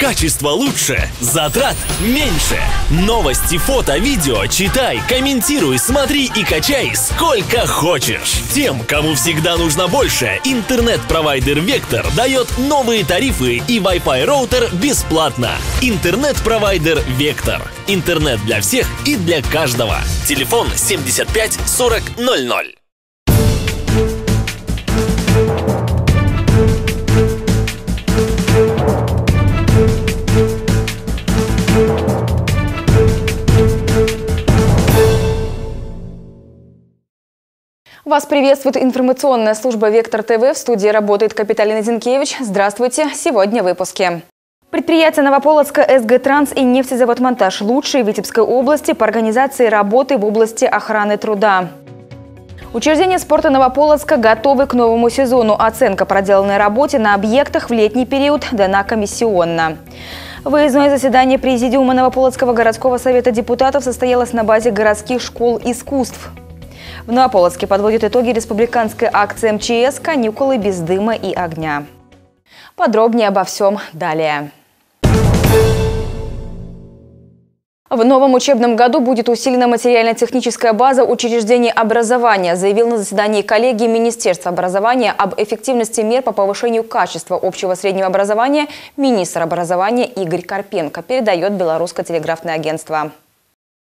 Качество лучше, затрат меньше. Новости, фото, видео читай, комментируй, смотри и качай сколько хочешь. Тем, кому всегда нужно больше, интернет-провайдер Вектор дает новые тарифы и Wi-Fi роутер бесплатно. Интернет-провайдер Вектор. Интернет для всех и для каждого. Телефон 75 40 00. Вас приветствует информационная служба «Вектор ТВ». В студии работает Капиталина Зинкевич. Здравствуйте. Сегодня в выпуске. Предприятие Новополоцка СГ Транс и нефтезавод Монтаж лучшие в Витебской области по организации работы в области охраны труда. Учреждения спорта Новополоцка готовы к новому сезону. Оценка проделанной работе на объектах в летний период дана комиссионно. Выездное заседание Президиума Новополоцкого городского совета депутатов состоялось на базе городских школ искусств. В Новополоцке подводят итоги республиканской акции МЧС «Каникулы без дыма и огня». Подробнее обо всем далее. В новом учебном году будет усилена материально-техническая база учреждений образования, заявил на заседании коллегии Министерства образования об эффективности мер по повышению качества общего среднего образования министр образования Игорь Карпенко, передает Белорусское телеграфное агентство.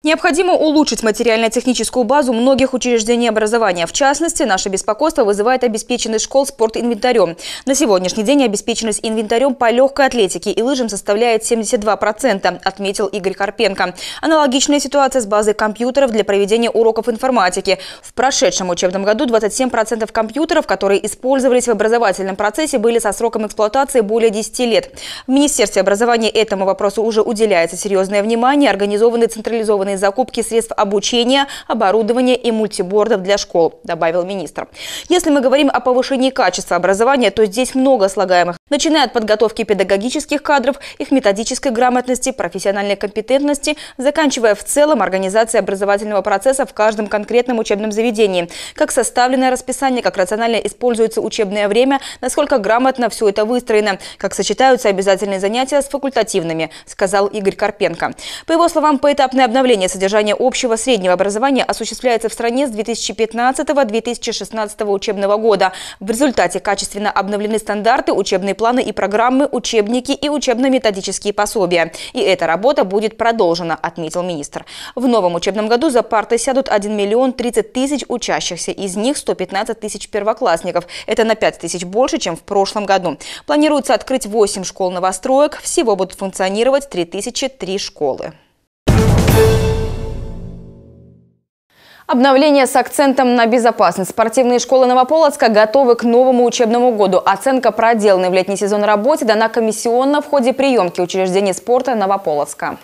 Необходимо улучшить материально-техническую базу многих учреждений образования. В частности, наше беспокойство вызывает обеспеченность школ спортинвентарем. На сегодняшний день обеспеченность инвентарем по легкой атлетике и лыжам составляет 72%, отметил Игорь Карпенко. Аналогичная ситуация с базой компьютеров для проведения уроков информатики. В прошедшем учебном году 27% компьютеров, которые использовались в образовательном процессе, были со сроком эксплуатации более 10 лет. В Министерстве образования этому вопросу уже уделяется серьезное внимание. Организованы централизованные планированные закупки средств обучения, оборудования и мультибордов для школ, добавил министр. Если мы говорим о повышении качества образования, то здесь много слагаемых. Начиная от подготовки педагогических кадров, их методической грамотности, профессиональной компетентности, заканчивая в целом организацией образовательного процесса в каждом конкретном учебном заведении. Как составленное расписание, как рационально используется учебное время, насколько грамотно все это выстроено, как сочетаются обязательные занятия с факультативными, сказал Игорь Карпенко. По его словам, поэтапное обновление Повышение содержания общего среднего образования осуществляется в стране с 2015-2016 учебного года. В результате качественно обновлены стандарты, учебные планы и программы, учебники и учебно-методические пособия. И эта работа будет продолжена, отметил министр. В новом учебном году за парты сядут 1 миллион 30 тысяч учащихся. Из них 115 тысяч первоклассников. Это на 5 тысяч больше, чем в прошлом году. Планируется открыть 8 школ новостроек. Всего будут функционировать 3003 школы. Обновление с акцентом на безопасность. Спортивные школы Новополоцка готовы к новому учебному году. Оценка проделанной в летний сезон работе дана комиссионно в ходе приемки учреждений спорта Новополоцка.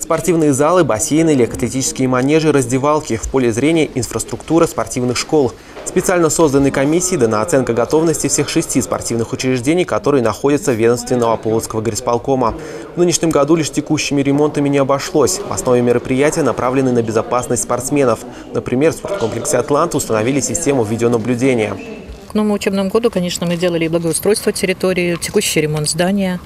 Спортивные залы, бассейны, легкоатлетические манежи, раздевалки. В поле зрения инфраструктура спортивных школ. Специально созданной комиссии дана оценка готовности всех шести спортивных учреждений, которые находятся в ведомстве Новополоцкого горисполкома. В нынешнем году лишь текущими ремонтами не обошлось. В основе мероприятия направлены на безопасность спортсменов. Например, в спорткомплексе «Атланта» установили систему видеонаблюдения. К новому учебному году, конечно, мы делали благоустройство территории, текущий ремонт здания,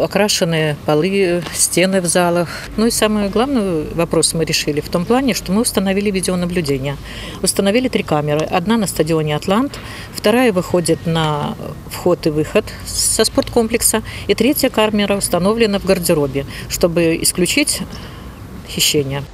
окрашенные полы, стены в залах. Ну и самый главный вопрос мы решили в том плане, что мы установили видеонаблюдение. Установили три камеры. Одна на стадионе «Атлант», вторая выходит на вход и выход со спорткомплекса, и третья камера установлена в гардеробе, чтобы исключить хищение.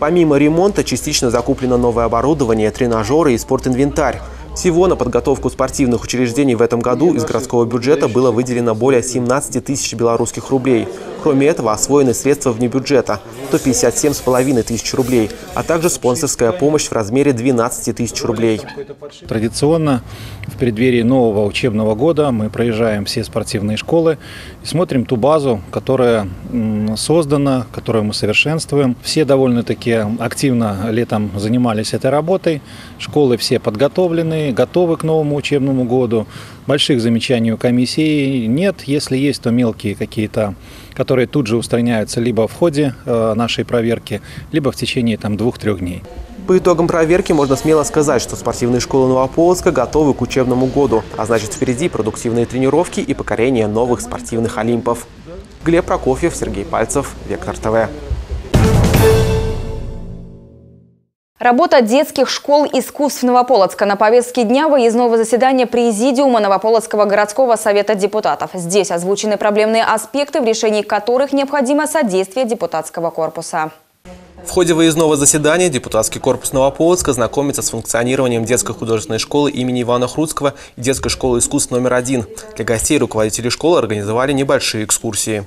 Помимо ремонта частично закуплено новое оборудование, тренажеры и спортинвентарь. Всего на подготовку спортивных учреждений в этом году из городского бюджета было выделено более 17 тысяч белорусских рублей. Кроме этого, освоены средства вне бюджета – 157,5 тысяч рублей, а также спонсорская помощь в размере 12 тысяч рублей. Традиционно в преддверии нового учебного года мы проезжаем все спортивные школы и смотрим ту базу, которая создана, которую мы совершенствуем. Все довольно-таки активно летом занимались этой работой. Школы все подготовлены, готовы к новому учебному году. Больших замечаний у комиссии нет. Если есть, то мелкие какие-то которые тут же устраняются либо в ходе э, нашей проверки, либо в течение там, двух-трех дней. По итогам проверки можно смело сказать, что спортивные школы Новополоцка готовы к учебному году, а значит впереди продуктивные тренировки и покорение новых спортивных олимпов. Глеб Прокофьев, Сергей Пальцев, Вектор ТВ. Работа детских школ искусств Новополоцка на повестке дня выездного заседания Президиума Новополоцкого городского совета депутатов. Здесь озвучены проблемные аспекты, в решении которых необходимо содействие депутатского корпуса. В ходе выездного заседания депутатский корпус Новополоцка знакомится с функционированием детской художественной школы имени Ивана Хруцкого и детской школы искусств номер один. Для гостей руководители школы организовали небольшие экскурсии.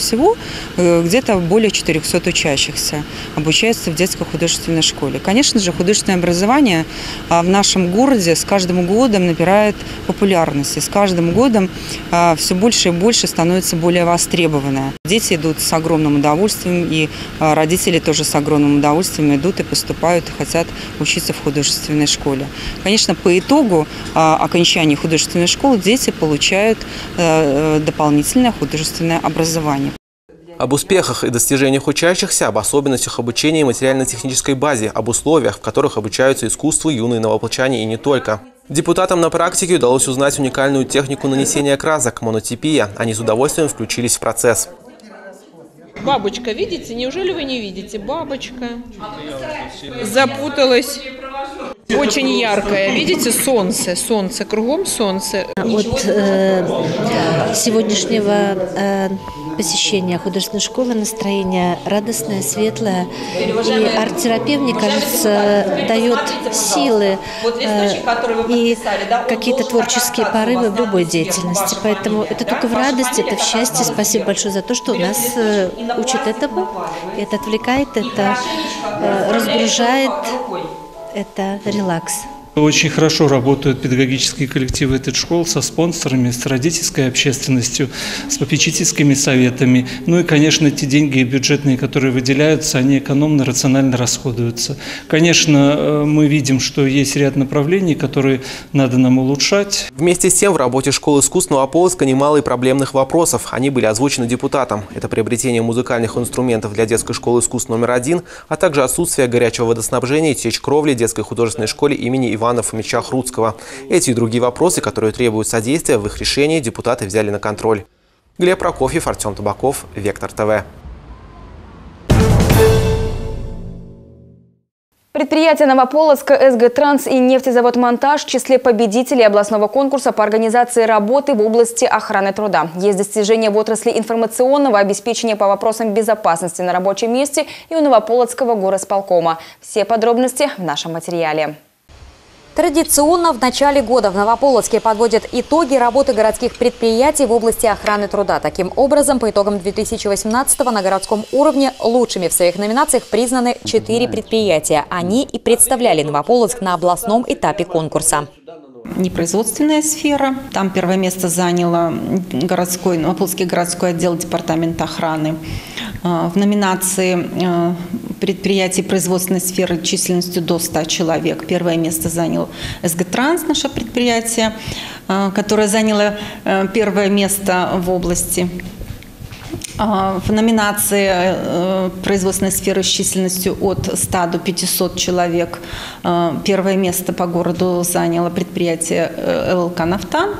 Всего э, где-то более 400 учащихся обучаются в детской художественной школе. Конечно же, художественное образование а, в нашем городе с каждым годом набирает популярность. И с каждым годом а, все больше и больше становится более востребованное. Дети идут с огромным удовольствием, и а, родители тоже с огромным удовольствием идут и поступают, и хотят учиться в художественной школе. Конечно, по итогу окончания художественной школы дети получают э, э, дополнительное художественное образование. Об успехах и достижениях учащихся, об особенностях обучения и материально-технической базе, об условиях, в которых обучаются искусству юные новополчане и не только. Депутатам на практике удалось узнать уникальную технику нанесения красок – монотипия. Они с удовольствием включились в процесс. Бабочка, видите? Неужели вы не видите? Бабочка запуталась. Очень яркое. Видите, солнце, солнце, кругом солнце. От э, сегодняшнего э, посещения художественной школы настроение радостное, светлое. И арт-терапия, мне кажется, дает силы э, и какие-то творческие порывы в любой деятельности. Поэтому это только в радости, это в счастье. Спасибо большое за то, что у нас э, учат этому. Это отвлекает, это э, разгружает это релакс. Очень хорошо работают педагогические коллективы этой школы со спонсорами, с родительской общественностью, с попечительскими советами. Ну и, конечно, эти деньги бюджетные, которые выделяются, они экономно, рационально расходуются. Конечно, э, мы видим, что есть ряд направлений, которые надо нам улучшать. Вместе с тем в работе школы искусственного поиска немало и проблемных вопросов. Они были озвучены депутатом. Это приобретение музыкальных инструментов для детской школы искусств номер один, а также отсутствие горячего водоснабжения и течь кровли детской художественной школе имени Ивана Фомича Хруцкого. Эти и другие вопросы, которые требуют содействия в их решении, депутаты взяли на контроль. Глеб Прокофьев, Артем Табаков, Вектор ТВ. Предприятие «Новополоцка», СГ «Транс» и нефтезавод «Монтаж» в числе победителей областного конкурса по организации работы в области охраны труда. Есть достижения в отрасли информационного обеспечения по вопросам безопасности на рабочем месте и у Новополоцкого горосполкома. Все подробности в нашем материале. Традиционно в начале года в Новополоцке подводят итоги работы городских предприятий в области охраны труда. Таким образом, по итогам 2018 на городском уровне лучшими в своих номинациях признаны четыре предприятия. Они и представляли Новополоцк на областном этапе конкурса непроизводственная сфера. Там первое место заняла городской, Новополоцкий городской отдел департамента охраны. А, в номинации а, предприятий производственной сферы численностью до 100 человек первое место занял СГ Транс, наше предприятие, а, которое заняло первое место в области в номинации э, производственной сферы с численностью от 100 до 500 человек первое место по городу заняло предприятие э, ЛЛК «Нафтан».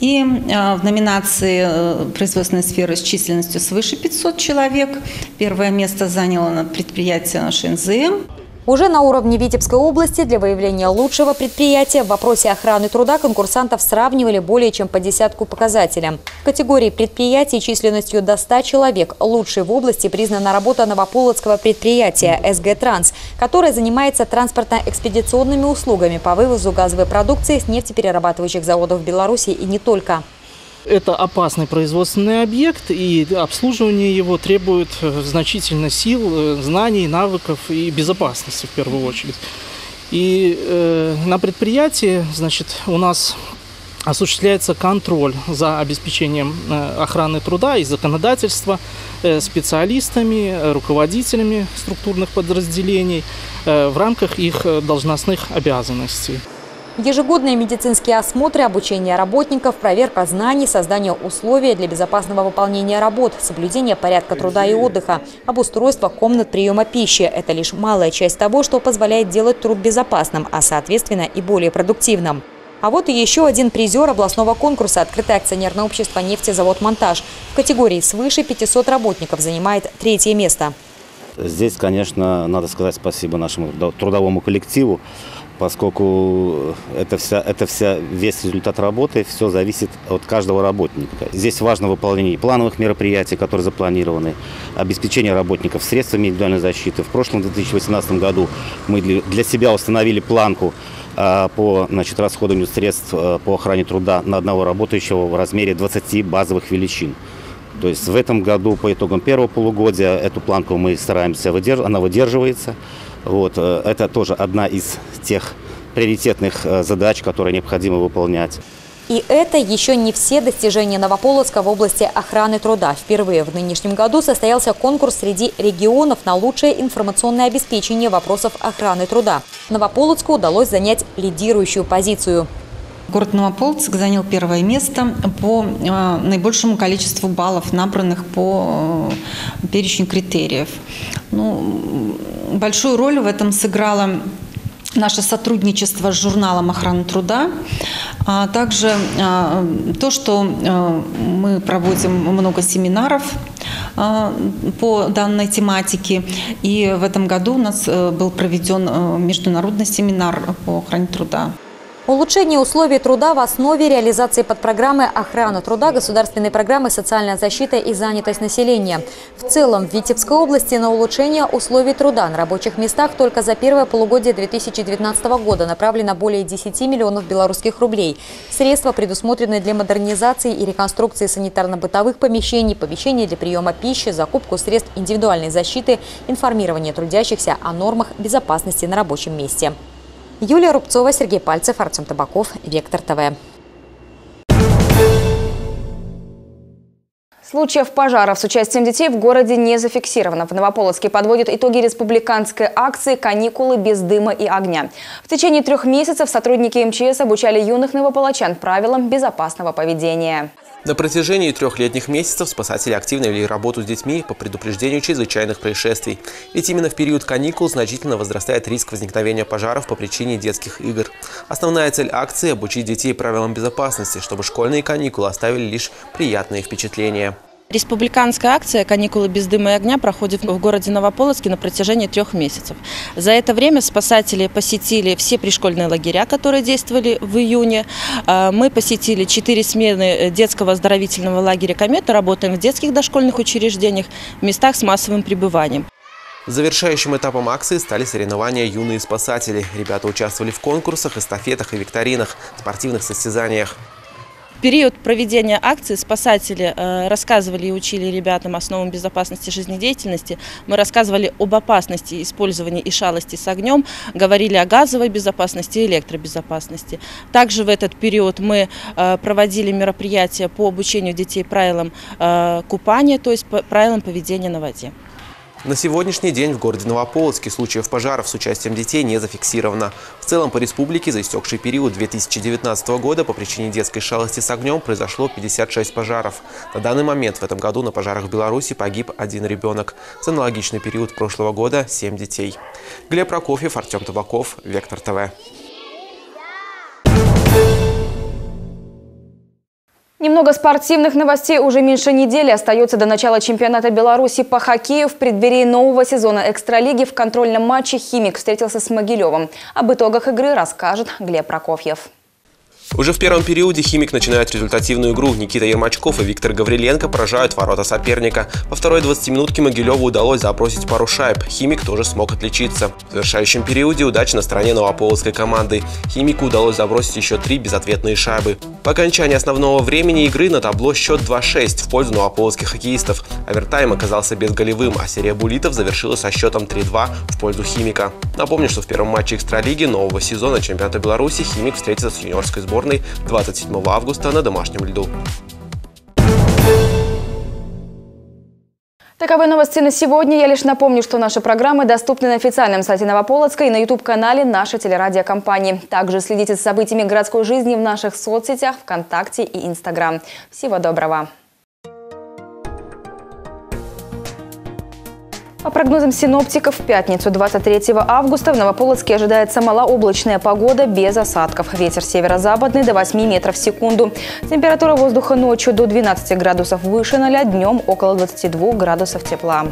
И в номинации э, производственной сферы с численностью свыше 500 человек первое место заняло предприятие НЗМ. Уже на уровне Витебской области для выявления лучшего предприятия в вопросе охраны труда конкурсантов сравнивали более чем по десятку показателям. В категории предприятий численностью до 100 человек лучшей в области признана работа новополоцкого предприятия «СГ Транс», которое занимается транспортно-экспедиционными услугами по вывозу газовой продукции с нефтеперерабатывающих заводов Беларуси и не только. Это опасный производственный объект, и обслуживание его требует э, значительно сил, э, знаний, навыков и безопасности в первую очередь. И э, на предприятии, значит, у нас осуществляется контроль за обеспечением э, охраны труда и законодательства специалистами, руководителями структурных подразделений в рамках их должностных обязанностей. Ежегодные медицинские осмотры, обучение работников, проверка знаний, создание условий для безопасного выполнения работ, соблюдение порядка труда и отдыха, обустройство комнат приема пищи – это лишь малая часть того, что позволяет делать труд безопасным, а соответственно и более продуктивным. А вот и еще один призер областного конкурса «Открытое акционерное общество «Нефтезавод Монтаж». В категории свыше 500 работников занимает третье место. Здесь, конечно, надо сказать спасибо нашему трудовому коллективу, поскольку это вся, это вся, весь результат работы, все зависит от каждого работника. Здесь важно выполнение плановых мероприятий, которые запланированы, обеспечение работников средствами индивидуальной защиты. В прошлом 2018 году мы для себя установили планку а, по значит, расходованию средств а, по охране труда на одного работающего в размере 20 базовых величин. То есть в этом году по итогам первого полугодия эту планку мы стараемся выдерживать, она выдерживается. Вот, э, это тоже одна из тех приоритетных э, задач, которые необходимо выполнять. И это еще не все достижения Новополоцка в области охраны труда. Впервые в нынешнем году состоялся конкурс среди регионов на лучшее информационное обеспечение вопросов охраны труда. Новополоцку удалось занять лидирующую позицию. Город Новополоцк занял первое место по э, наибольшему количеству баллов, набранных по э, перечню критериев. Ну, большую роль в этом сыграло наше сотрудничество с журналом охраны труда, а также а, то, что а, мы проводим много семинаров а, по данной тематике. И в этом году у нас э, был проведен э, международный семинар по охране труда. Улучшение условий труда в основе реализации подпрограммы «Охрана труда» государственной программы «Социальная защита и занятость населения». В целом, в Витебской области на улучшение условий труда на рабочих местах только за первое полугодие 2019 года направлено более 10 миллионов белорусских рублей. Средства предусмотрены для модернизации и реконструкции санитарно-бытовых помещений, помещений для приема пищи, закупку средств индивидуальной защиты, информирование трудящихся о нормах безопасности на рабочем месте. Юлия Рубцова, Сергей Пальцев, Артем Табаков, Вектор ТВ. Случаев пожаров с участием детей в городе не зафиксировано. В Новополоцке подводят итоги республиканской акции «Каникулы без дыма и огня». В течение трех месяцев сотрудники МЧС обучали юных новополочан правилам безопасного поведения. На протяжении трехлетних месяцев спасатели активно вели работу с детьми по предупреждению чрезвычайных происшествий. Ведь именно в период каникул значительно возрастает риск возникновения пожаров по причине детских игр. Основная цель акции – обучить детей правилам безопасности, чтобы школьные каникулы оставили лишь приятные впечатления. Республиканская акция «Каникулы без дыма и огня» проходит в городе Новополоцке на протяжении трех месяцев. За это время спасатели посетили все пришкольные лагеря, которые действовали в июне. А, мы посетили четыре смены детского оздоровительного лагеря «Комета», работаем в детских дошкольных учреждениях, в местах с массовым пребыванием. Завершающим этапом акции стали соревнования «Юные спасатели». Ребята участвовали в конкурсах, эстафетах и викторинах, спортивных состязаниях период проведения акции спасатели э, рассказывали и учили ребятам основам безопасности жизнедеятельности. Мы рассказывали об опасности использования и шалости с огнем, говорили о газовой безопасности и электробезопасности. Также в этот период мы э, проводили мероприятия по обучению детей правилам э, купания, то есть правилам поведения на воде. На сегодняшний день в городе Новополоцке случаев пожаров с участием детей не зафиксировано. В целом по республике за истекший период 2019 года по причине детской шалости с огнем произошло 56 пожаров. На данный момент в этом году на пожарах в Беларуси погиб один ребенок. За аналогичный период прошлого года 7 детей. Глеб Прокофьев, Артем Табаков, Вектор ТВ. Немного спортивных новостей. Уже меньше недели остается до начала чемпионата Беларуси по хоккею. В преддверии нового сезона Экстралиги в контрольном матче «Химик» встретился с Могилевым. Об итогах игры расскажет Глеб Прокофьев. Уже в первом периоде «Химик» начинает результативную игру. Никита Ермачков и Виктор Гавриленко поражают ворота соперника. Во второй 20-минутке Могилеву удалось забросить пару шайб. «Химик» тоже смог отличиться. В завершающем периоде удача на стороне новополоцкой команды. «Химику» удалось забросить еще три безответные шайбы. По окончании основного времени игры на табло счет 2-6 в пользу новополоцких хоккеистов. Овертайм оказался безголевым, а серия булитов завершилась со счетом 3-2 в пользу «Химика». Напомню, что в первом матче Экстралиги нового сезона чемпионата Беларуси «Химик» встретится с юниорской сборной сборной 27 августа на домашнем льду. Таковы новости на сегодня. Я лишь напомню, что наши программы доступны на официальном сайте Новополоцка и на YouTube-канале нашей телерадиокомпании. Также следите за событиями городской жизни в наших соцсетях ВКонтакте и Инстаграм. Всего доброго! По прогнозам синоптиков, в пятницу 23 августа в Новополоцке ожидается малооблачная погода без осадков. Ветер северо-западный до 8 метров в секунду. Температура воздуха ночью до 12 градусов выше 0, днем около 22 градусов тепла.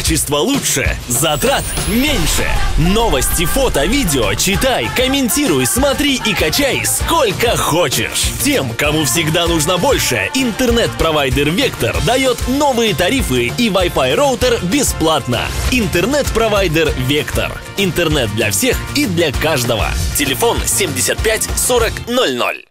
Качество лучше, затрат меньше. Новости, фото, видео читай, комментируй, смотри и качай сколько хочешь. Тем, кому всегда нужно больше, интернет-провайдер Вектор дает новые тарифы и Wi-Fi роутер бесплатно. Интернет-провайдер Вектор. Интернет для всех и для каждого. Телефон 75 40 00.